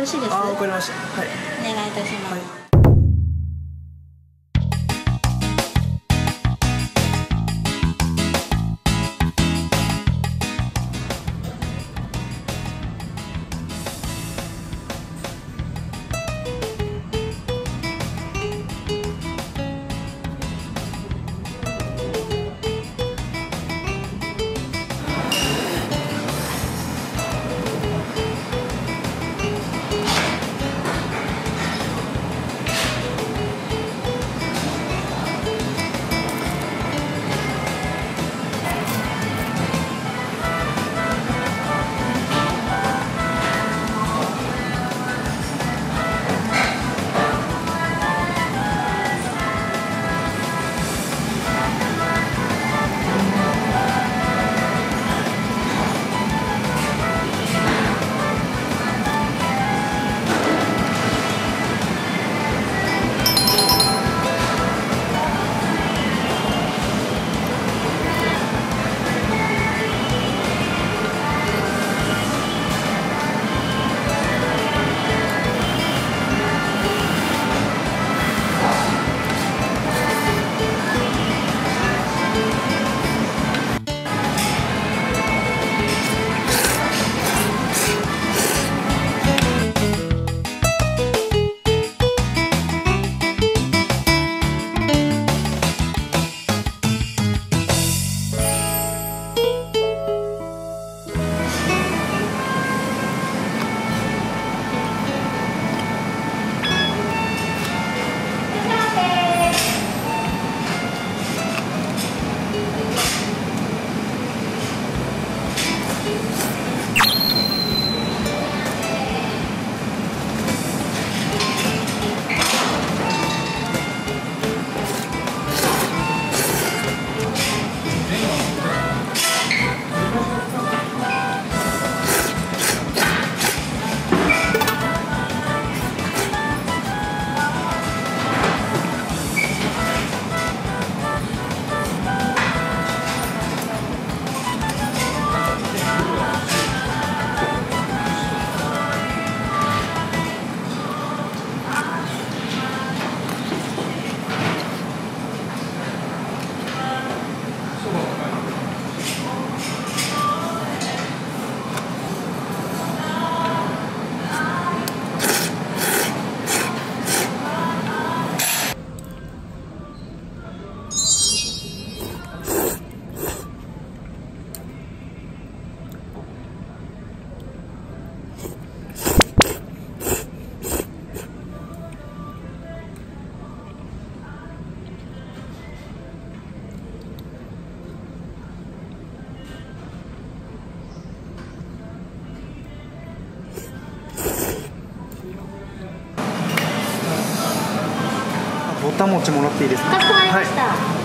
よろしいですあわかりました。はい。お願いいたします、はい。ぼたもちもらっていいですか？かしこまりました、はい